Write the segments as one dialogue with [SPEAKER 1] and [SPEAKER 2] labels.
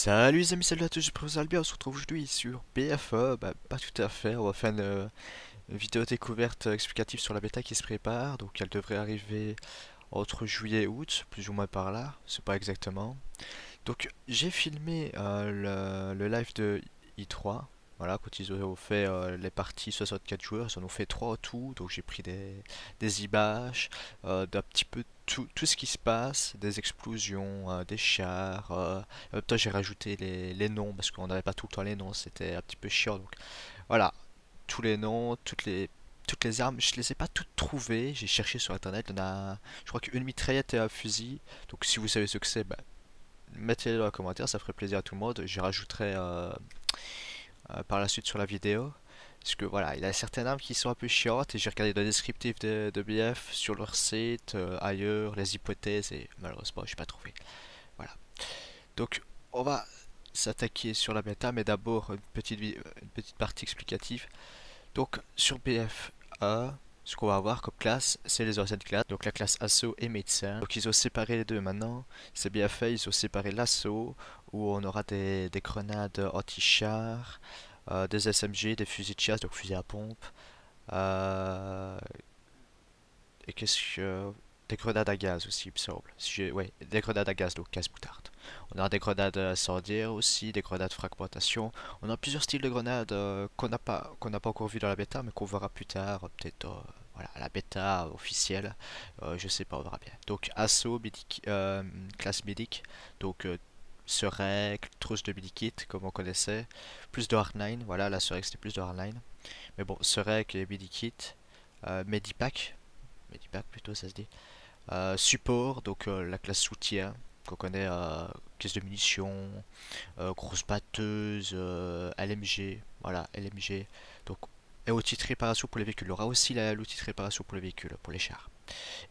[SPEAKER 1] Salut les amis, salut à tous, je suis Albia, on se retrouve aujourd'hui sur BFE, bah, pas tout à fait, on va faire une, une vidéo découverte explicative sur la bêta qui se prépare, donc elle devrait arriver entre juillet et août, plus ou moins par là, c'est pas exactement. Donc j'ai filmé euh, le, live de i3, voilà, quand ils ont fait euh, les parties 64 joueurs, ils en ont fait 3 au tout, donc j'ai pris des, des images, euh, d'un petit peu tout, tout, ce qui se passe, des explosions, euh, des chars, en même temps j'ai rajouté les, les, noms, parce qu'on n'avait pas tout le temps les noms, c'était un petit peu chiant, donc voilà, tous les noms, toutes les, toutes les armes, je les ai pas toutes trouvées, j'ai cherché sur internet, il y en a, je crois qu'une mitraillette et un fusil, donc si vous savez ce que c'est, bah, mettez-le dans les commentaires, ça ferait plaisir à tout le monde, j'y rajouterai... Euh, par la suite sur la vidéo. Parce que voilà, il y a certaines armes qui sont un peu chiantes et j'ai regardé le descriptif de, de, BF sur leur site, euh, ailleurs, les hypothèses et malheureusement je n'ai pas trouvé. Voilà. Donc on va s'attaquer sur la bêta, mais d'abord une petite, une petite partie explicative. Donc sur BF 1, ce qu'on va avoir comme classe, c'est les anciennes classes, donc la classe assaut et médecin. Donc ils ont séparé les deux maintenant, c'est bien fait, ils ont séparé l'assaut, où on aura des, grenades anti-char, euh, des SMG, des fusils de chasse, donc fusils à pompe, euh, et qu'est-ce que... Des grenades à gaz aussi, il me semble. Si des grenades à gaz, donc gaz moutarde. On a des grenades incendiaires aussi, des grenades fragmentation. On a plusieurs styles de grenades euh, qu'on n'a pas pas encore vu dans la bêta, mais qu'on verra plus tard, peut-être voilà, la bêta officielle. je sais pas, on verra bien. Donc assaut, classe médic, donc Sereik, trousse de Kit comme on connaissait, plus de hardline, voilà la Sereik c'était plus de hardline, mais bon Sereik et Medikit, euh, Medipack, Medipack plutôt ça se dit, euh, support, donc euh, la classe soutien, qu'on connaît, euh, caisse de munitions, grosse batteuse, LMG, voilà LMG, donc et outil de réparation pour les véhicules, il y aura aussi l'outil de réparation pour les véhicules, pour les chars.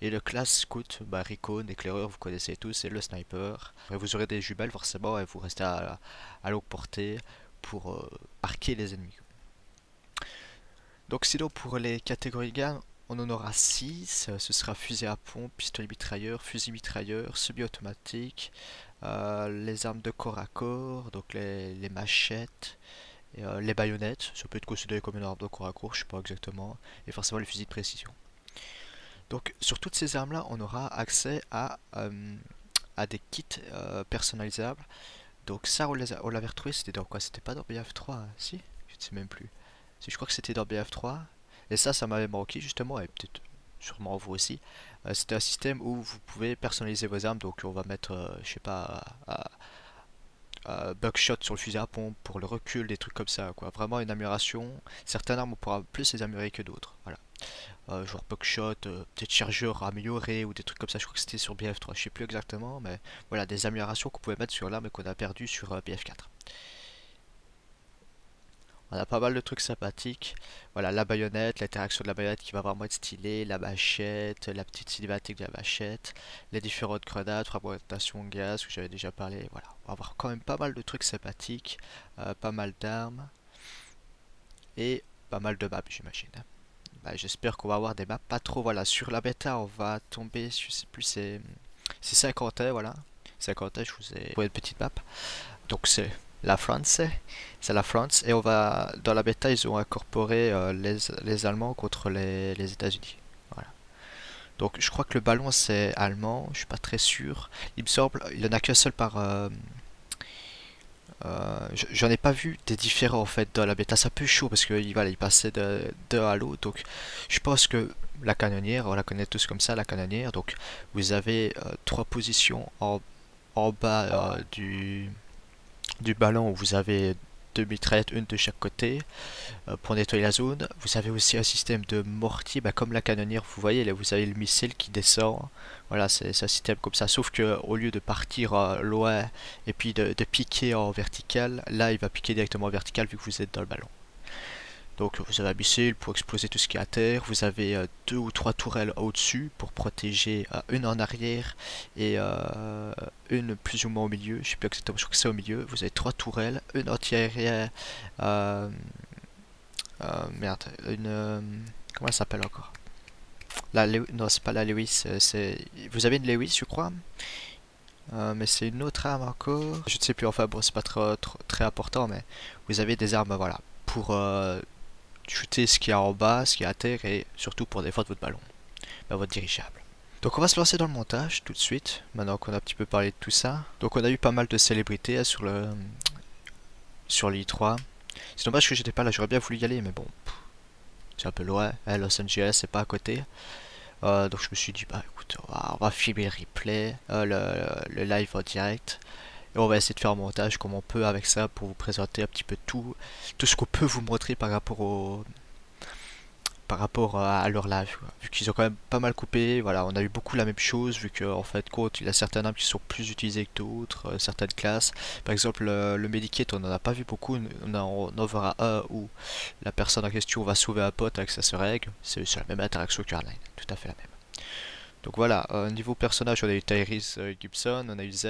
[SPEAKER 1] Et le classe scout, bah, éclaireur, vous connaissez tous, c'est le sniper. Et vous aurez des jumelles forcément et vous restez à, à longue portée pour euh, marquer les ennemis. Donc sinon pour les catégories gamme, on en aura 6, ce sera fusil à pompe, pistolet mitrailleur, fusil mitrailleur, semi-automatique, euh, les armes de corps à corps, donc les, machettes, et, euh, les baïonnettes, ça peut être considéré comme une arme de corps à corps, je sais pas exactement, et forcément les fusils de précision. Donc sur toutes ces armes là on aura accès à, euh, à des kits euh, personnalisables. Donc ça on l'avait retrouvé, c'était dans quoi? C'était pas dans BF3 hein? Si? Je ne sais même plus. Si je crois que c'était dans BF3. Et ça ça m'avait manqué justement et peut-être sûrement vous aussi. Euh, c'était un système où vous pouvez personnaliser vos armes. Donc on va mettre, je sais pas, buckshot sur le fusil à pompe pour le recul, des trucs comme ça. Vraiment une amélioration. Certaines armes on pourra plus les améliorer que d'autres. Voilà euh, genre buckshot, euh, peut-être chargeur amélioré ou des trucs comme ça. Je crois que c'était sur BF3, je sais plus exactement, mais voilà des améliorations qu'on pouvait mettre sur l'arme et qu'on a perdu sur euh, BF4. On a pas mal de trucs sympathiques. Voilà, la baïonnette, l'interaction de la baïonnette qui va vraiment être stylée, la machette, la petite cinématique de la machette, les différentes grenades, fragmentation gaz que j'avais déjà parlé. Voilà, on va avoir quand même pas mal de trucs sympathiques, euh, pas mal d'armes et pas mal de maps, j'imagine. Bah, j'espère qu'on va avoir des maps pas trop. Voilà, sur la bêta, on va tomber, je sais plus, c'est 50, voilà. 50, je vous ai une petite map. Donc c'est la France, c'est la France. Et on va, dans la bêta, ils ont incorporé euh, les, les, Allemands contre les, les États-Unis. Voilà. Donc je crois que le ballon c'est allemand, je suis pas très sûr. Il me semble, il en a qu'un seul par, euh, euh, j'en ai pas vu des différents en fait dans la bêta, c'est un peu chaud parce qu'il il passait de, de à l'autre. Donc je pense que la canonnière, on la connaît tous comme ça, la canonnière. Donc vous avez euh, trois positions en, en bas euh, du, du ballon vous avez deux mitraillettes, une de chaque côté euh, pour nettoyer la zone. Vous avez aussi un système de mortier, bah, comme la canonnière, vous voyez, là vous avez le missile qui descend. Voilà, c'est un système comme ça, sauf que au lieu de partir euh, loin et puis de, de piquer en vertical, là il va piquer directement en vertical vu que vous êtes dans le ballon. Donc vous avez un missile pour exploser tout ce qui est à terre, vous avez euh, deux ou trois tourelles au-dessus pour protéger euh, une en arrière et euh, une plus ou moins au milieu, je sais plus exactement, je crois que c'est au milieu, vous avez trois tourelles, une anti-aérienne, merde, une, comment elle s'appelle encore? La, Non c'est pas la Lewis, c'est, vous avez une Lewis je crois? Mais c'est une autre arme encore. Je ne sais plus, enfin bon, c'est pas trop, très important, mais vous avez des armes, voilà, pour shooter ce qui est en bas, ce qui est à terre, et surtout pour défendre votre ballon, bah, votre dirigeable. Donc on va se lancer dans le montage tout de suite, maintenant qu'on a un petit peu parlé de tout ça. Donc on a eu pas mal de célébrités hein, sur le sur l'I3. C'est dommage que j'étais pas là, j'aurais bien voulu y aller, mais bon, c'est un peu loin. Hein, Los Angeles, c'est pas à côté. Euh, donc je me suis dit, bah écoute, on va, filmer le replay, euh, le, live en direct. Et on va essayer de faire un montage comme on peut avec ça pour vous présenter un petit peu tout, tout ce qu'on peut vous montrer par rapport au, par rapport à leur live. Vu qu'ils ont quand même pas mal coupé, voilà, on a eu beaucoup la même chose, vu qu'en en fait, compte, il y a certains armes qui sont plus utilisés que d'autres, euh, certaines classes. Par exemple, le, Medikit, on en a pas vu beaucoup, on en verra un où la personne en question va sauver un pote avec sa règle, c'est la même interaction que tout à fait la même. Donc voilà, au niveau personnage, on a eu Tyrese euh, Gibson, on a eu Z,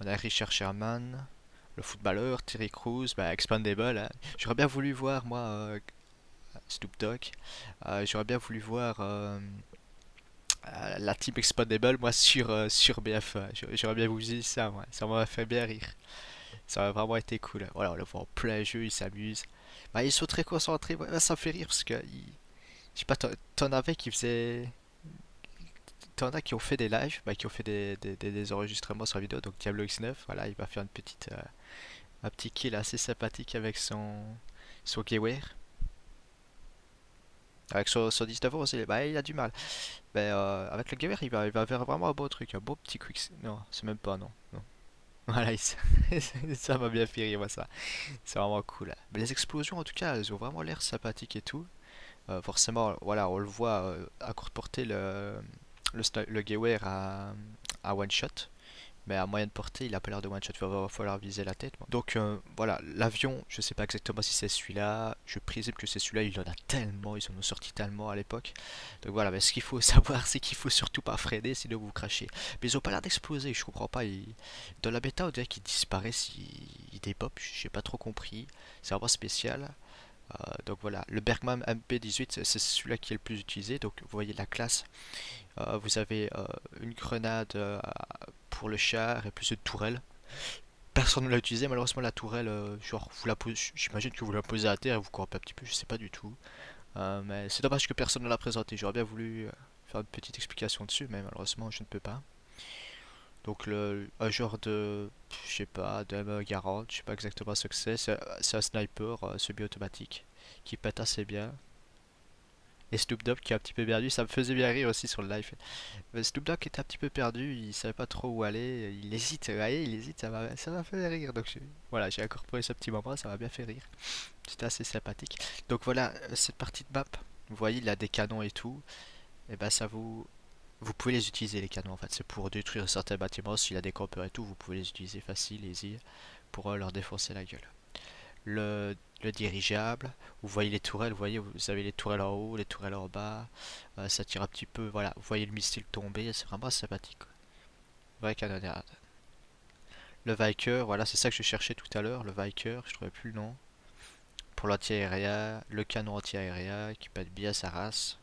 [SPEAKER 1] on a Richard Sherman, le footballeur, Terry Crews, bah, Expandable. Hein. J'aurais bien voulu voir, moi, euh, Snoop Dogg. Euh, j'aurais bien voulu voir euh, la team Expandable moi sur, sur BFA. J'aurais bien voulu ça, moi. Ça m'aurait fait bien rire. Ça aurait vraiment été cool. Voilà, on le voit en plein jeu, ils s'amusent. Bah, ils sont très concentrés. ça me fait rire parce que. Je sais pas, t'en avais qui faisaient. T'en as qui ont fait des lives, bah, qui ont fait des, enregistrements sur la vidéo. Donc Diablo X9, voilà, il va faire une petite, un petit kill assez sympathique avec son, son. Avec son, son 19 aussi, bah, il a du mal. Mais euh, avec le gamer, il va, faire vraiment un beau truc, un beau petit quick. Non, c'est même pas, non. Voilà, ça m'a bien fait rire, ça. C'est vraiment cool. Mais les explosions, en tout cas, elles ont vraiment l'air sympathiques et tout. Euh, forcément, voilà, on le voit euh, à courte portée, le, le, le à, à one shot mais à moyenne portée, il a pas l'air de one shot, il va falloir viser la tête. Donc euh, voilà, l'avion, je sais pas exactement si c'est celui-là, je présume que c'est celui-là, il en a tellement, ils en ont sorti tellement à l'époque. Donc voilà, mais ce qu'il faut savoir, c'est qu'il faut surtout pas freiner, sinon vous crachez. Mais ils ont pas l'air d'exploser, je comprends pas. Dans la bêta, on dirait qu'ils disparaissent, ils, dépopent, j'ai pas trop compris. C'est vraiment spécial. Euh, donc voilà, le Bergman MP18, c'est celui-là qui est le plus utilisé. Donc vous voyez la classe. Euh, vous avez une grenade pour le char et plus de tourelle. Personne ne l'a utilisé, malheureusement la tourelle, euh, j'imagine que vous la posez à terre et vous courez un petit peu, je sais pas du tout. Euh, mais c'est dommage que personne ne l'a présenté, j'aurais bien voulu euh, faire une petite explication dessus, mais malheureusement je ne peux pas. Donc le, un genre de, je sais pas, de M40, je sais pas exactement ce que c'est, c'est un sniper semi-automatique qui pète assez bien. Et Snoop Dogg qui est un petit peu perdu, ça me faisait bien rire aussi sur le live. Mais Snoop Dogg était un petit peu perdu, il savait pas trop où aller, il hésite, voyez, il hésite, ça m'a fait rire. Donc voilà, j'ai incorporé ce petit moment, ça m'a bien fait rire. C'était assez sympathique. Donc voilà, cette partie de map, vous voyez, il a des canons et tout. Et ben ça vous... Vous pouvez les utiliser les canons en fait, c'est pour détruire certains bâtiments, s'il a des campeurs et tout, vous pouvez les utiliser facile, easy, pour euh, leur défoncer la gueule le, dirigeable. Vous voyez les tourelles, vous voyez, vous avez les tourelles en haut, les tourelles en bas. Euh, ça tire un petit peu, voilà. Vous voyez le missile tomber, c'est vraiment sympathique. Vrai canonnade. Le Viker, voilà, c'est ça que je cherchais tout à l'heure. Le Viker, je trouvais plus le nom. Pour l'anti-aérien, le canon anti-aérien qui pète bien sa race.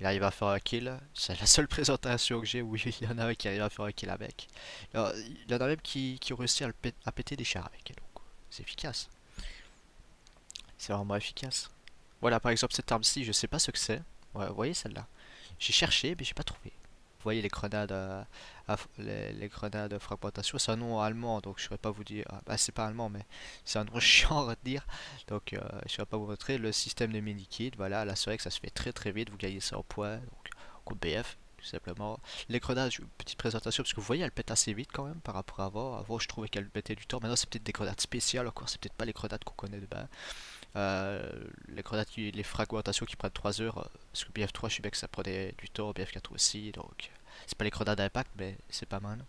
[SPEAKER 1] Il arrive à faire un kill. C'est la seule présentation que j'ai où il y en a un qui arrive à faire un kill avec. il y en a même qui, qui ont à, péter des chars avec. Donc, c'est efficace. C'est vraiment efficace. Voilà, par exemple, cette arme-ci, je sais pas ce que c'est. Vous voyez celle-là J'ai cherché, mais j'ai pas trouvé. Voyez les grenades, euh, les, grenades de fragmentation, c'est un nom allemand, donc je saurais pas vous dire. Ah, bah, c'est pas allemand, mais c'est un nom chiant à dire. Donc, euh, je saurais pas vous montrer le système de mini-kit. Voilà, là, c'est vrai que ça se fait très très vite. Vous gagnez ça en points, donc coup BF tout simplement. Les grenades, petite présentation, parce que vous voyez, elle pète assez vite quand même par rapport à avant. Avant, je trouvais qu'elle mettait du temps. Maintenant, c'est peut-être des grenades spéciales encore, c'est peut-être pas les grenades qu'on connaît de bas. Euh, les grenades, les fragmentations qui prennent 3 heures, euh, parce que BF3, je suis bien que ça prenait du temps, BF4 aussi, donc c'est pas les grenades d'impact, mais c'est pas mal.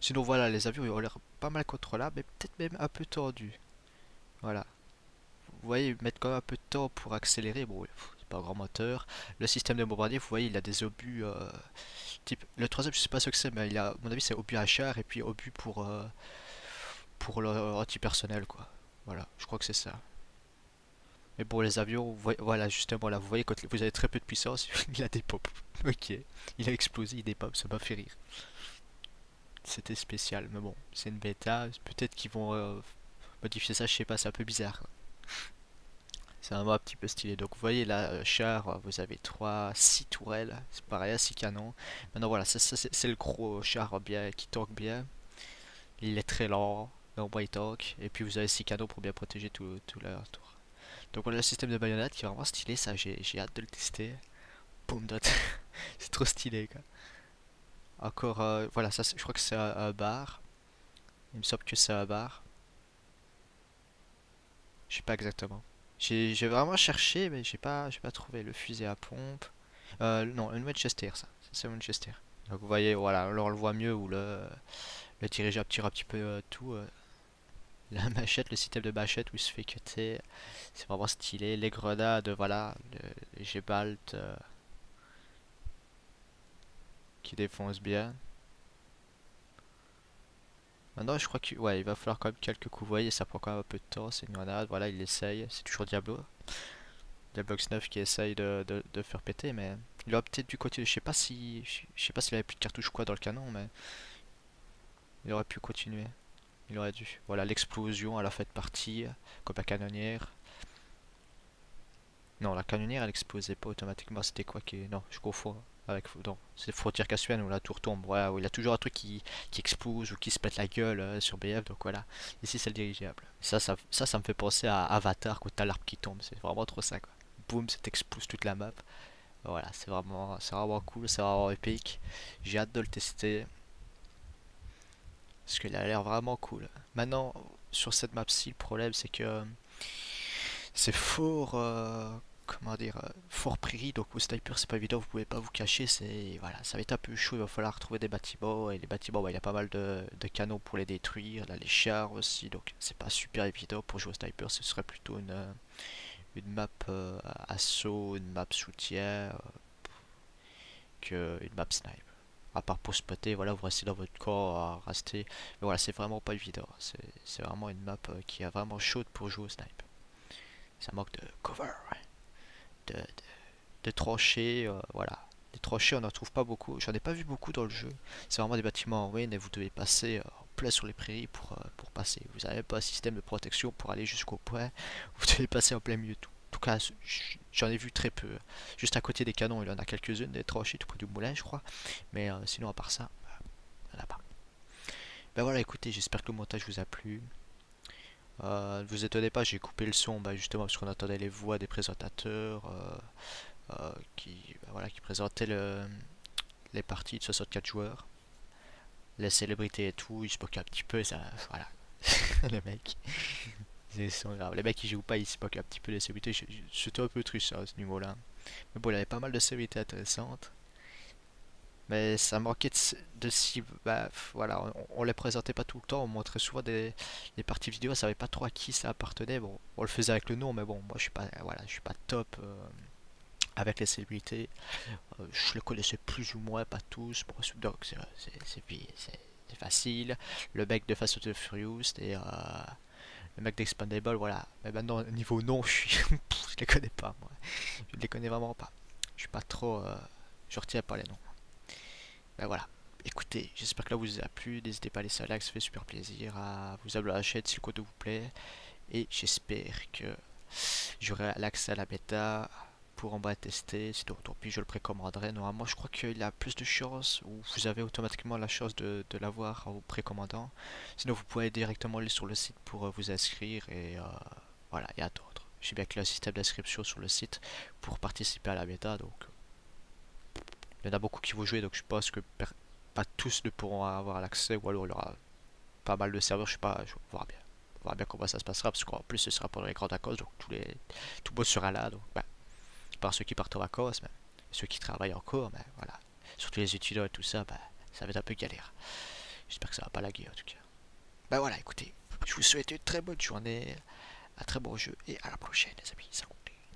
[SPEAKER 1] Sinon, voilà, les avions ils ont l'air pas mal contrôlables, mais peut-être même un peu tordus. Voilà. Vous voyez, ils mettent quand même un peu de temps pour accélérer. Bon, c'est pas un grand moteur. Le système de bombardier, vous voyez, il a des obus. Euh, type, le troisième, je sais pas ce que c'est, mais il a, à mon avis, c'est obus à char et puis obus pour, pour le anti-personnel, quoi. Voilà, je crois que c'est ça. Mais bon, les avions, voilà, justement, là, vous voyez, quand vous avez très peu de puissance, il a des pop. Ok, il a explosé, il des pop, ça m'a fait rire. c'était spécial. Mais bon, c'est une bêta. Peut-être qu'ils vont euh, modifier ça, je sais pas, c'est un peu bizarre. C'est un un petit peu stylé. Donc vous voyez là, euh, char, vous avez 3, 6 tourelles. C'est pareil, 6 canons. Maintenant voilà, ça, c'est le gros char bien qui toque bien. Il est très lent, au il talk. Et puis vous avez 6 canons pour bien protéger tout, tout leur tour. Donc voilà le système de baïonnette qui est vraiment stylé, ça j'ai hâte de le tester. Boom dot. c'est trop stylé quoi. Encore, euh, voilà, ça je crois que c'est un, bar. Il me semble que c'est un bar. Je sais pas exactement. J'ai vraiment cherché, mais j'ai pas, pas trouvé le fusil à pompe. Euh, non, une Winchester, ça. C'est Winchester. Donc vous voyez, voilà, alors on le voit mieux où le, le dirigeable tire un petit peu euh, tout. Euh, la machette, le système de machette où il se fait cutter. C'est vraiment stylé. Les grenades, voilà, le, G-Balt qui défonce bien. Maintenant, je crois qu'il ouais, il va falloir quand même quelques coups. Vous voyez, ça prend quand même un peu de temps. C'est une grenade. Voilà, il essaye. C'est toujours Diablo. Diablo 9 qui essaye de, de, faire péter, mais il a peut-être dû continuer. Je sais pas si, je sais pas s'il avait plus de cartouches ou quoi dans le canon, mais il aurait pu continuer. Il aurait dû. Voilà, l'explosion, elle a fait partie, comme la canonnière. Non, la canonnière, elle explosait pas automatiquement. C'était quoi qui... Non, je confonds avec non, c'est Frontier Cassian où la tour tombe. Ouais, où il y a toujours un truc qui, explose ou qui se pète la gueule euh, sur BF. Donc voilà. Ici, c'est le dirigeable. Ça, ça, me fait penser à Avatar quand t'as l'arbre qui tombe. C'est vraiment trop ça, quoi. Boum, ça t'explose toute la map. Voilà, c'est vraiment, vraiment cool, c'est vraiment épique. J'ai hâte de le tester. Parce qu'il a l'air vraiment cool. Maintenant, sur cette map-ci, le problème c'est que c'est fort, euh, comment dire, euh, fort prairie, donc au sniper c'est pas évident, vous pouvez pas vous cacher, c'est voilà, ça va être un peu chaud, il va falloir trouver des bâtiments, et les bâtiments, bah, il y a pas mal de, canons pour les détruire, là les chars aussi, donc c'est pas super évident pour jouer au sniper, ce serait plutôt une, euh, une map assaut, une map soutien, que une map sniper à part pour spotter, voilà, vous restez dans votre corps à rester. Mais voilà, c'est vraiment pas évident. C'est vraiment une map euh, qui est vraiment chaude pour jouer au snipe. Ça manque de cover, de, de, de tranchées, euh, voilà. Les tranchées, on n'en trouve pas beaucoup. J'en ai pas vu beaucoup dans le jeu. C'est vraiment des bâtiments en ruine et vous devez passer euh, en plein sur les prairies pour, pour passer. Vous n'avez pas un système de protection pour aller jusqu'au point. Vous devez passer en plein milieu tout. En tout cas, j'en ai vu très peu. Juste à côté des canons, il y en a quelques-unes, des tranchées tout près du moulin, je crois. Mais euh, sinon, à part ça, il n'y en a pas. Ben voilà, écoutez, j'espère que le montage vous a plu. Euh, ne vous étonnez pas, j'ai coupé le son bah, justement parce qu'on entendait les voix des présentateurs euh, qui, bah, voilà, qui présentaient les parties de 64 joueurs. Les célébrités et tout, ils se moquaient un petit peu, ça, voilà, le mec. Les mecs qui jouent pas, ils se moquent un petit peu des célébrités. J'étais un peu triste à ce niveau-là. Mais bon, il y avait pas mal de célébrités intéressantes. Mais ça manquait de, si. Bah, voilà, on, les présentait pas tout le temps. On montrait souvent des, parties vidéo. On savait pas trop à qui ça appartenait. Bon, on le faisait avec le nom, mais bon, moi je suis pas, voilà, je suis pas top euh, avec les célébrités. Euh, je les connaissais plus ou moins, pas tous. Bon, donc c'est facile. Le mec de Fast and Furious, et le mec d'Expandable, voilà. Mais maintenant, niveau nom, je suis. je les connais pas, moi. Je les connais vraiment pas. Je suis pas trop. Euh, je retiens pas les noms. Ben voilà. Écoutez, j'espère que là vous a plu. N'hésitez pas à laisser un like, ça fait super plaisir. À vous abonner à la chaîne si le code vous plaît. Et j'espère que j'aurai l'accès à la bêta pour en bas tester. Si tant pis, je le précommanderai. Normalement, je crois qu'il a plus de chances, ou vous avez automatiquement la chance de, l'avoir en précommandant. Sinon, vous pouvez directement aller sur le site pour euh, vous inscrire et euh, voilà, et attendre. J'ai bien que le système d'inscription sur le site pour participer à la bêta, donc il y en a beaucoup qui vont jouer, donc je pense que pas tous ne pourront avoir l'accès, ou alors il y aura pas mal de serveurs, je sais pas, je voir bien. On verra bien comment ça se passera, parce qu'en plus ce sera pendant les grandes vacances, donc tous les, tout le monde sera là, donc bah, par ceux qui partent en vacances, ceux qui travaillent encore, mais voilà. Surtout les étudiants et tout ça, bah, ça va être un peu galère. J'espère que ça va pas laguer en tout cas. Bah voilà, écoutez, je vous souhaite une très bonne journée, un très bon jeu et à la prochaine les amis. Salut